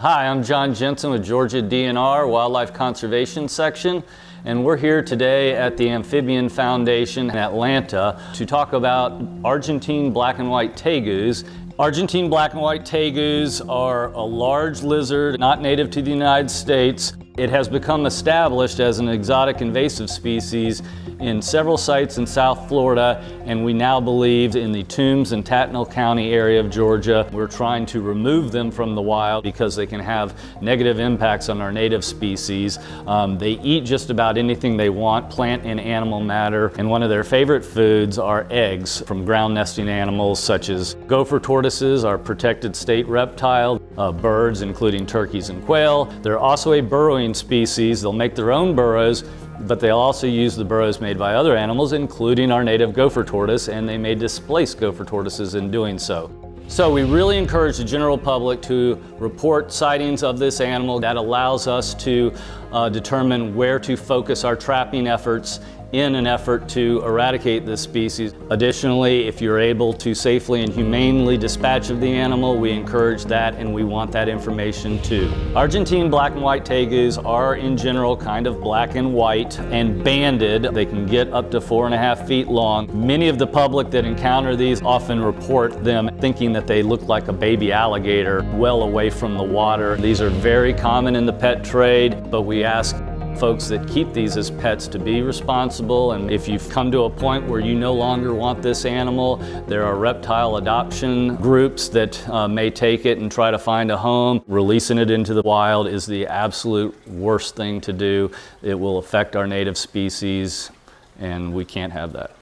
Hi, I'm John Jensen with Georgia DNR Wildlife Conservation Section, and we're here today at the Amphibian Foundation in Atlanta to talk about Argentine black and white tegus. Argentine black and white tegus are a large lizard not native to the United States. It has become established as an exotic invasive species in several sites in South Florida, and we now believe in the Toombs and Tattnall County area of Georgia. We're trying to remove them from the wild because they can have negative impacts on our native species. Um, they eat just about anything they want, plant and animal matter, and one of their favorite foods are eggs from ground nesting animals such as gopher our protected state reptile, uh, birds including turkeys and quail. They're also a burrowing species. They'll make their own burrows but they'll also use the burrows made by other animals, including our native gopher tortoise, and they may displace gopher tortoises in doing so. So we really encourage the general public to report sightings of this animal. That allows us to uh, determine where to focus our trapping efforts in an effort to eradicate this species. Additionally, if you're able to safely and humanely dispatch of the animal, we encourage that and we want that information too. Argentine black and white tegus are in general kind of black and white and banded. They can get up to four and a half feet long. Many of the public that encounter these often report them thinking that they look like a baby alligator well away from the water. These are very common in the pet trade, but we ask folks that keep these as pets to be responsible and if you've come to a point where you no longer want this animal, there are reptile adoption groups that uh, may take it and try to find a home. Releasing it into the wild is the absolute worst thing to do. It will affect our native species and we can't have that.